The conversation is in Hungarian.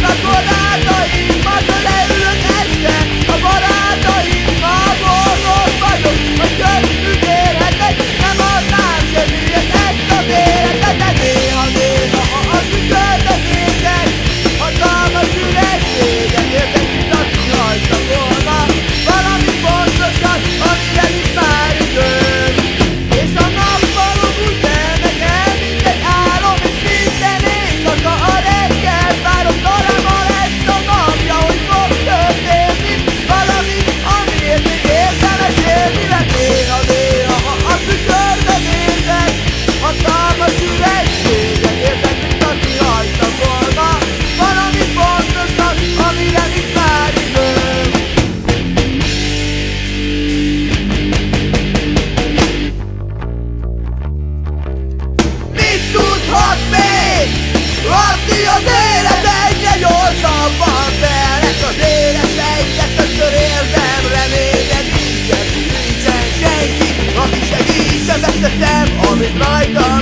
los. Adni az élet egyre gyorsabban Felek az élet egyet többször érzem Reményem nincsen, nincsen senki Aki segítsen, vesztettem, amit rajtam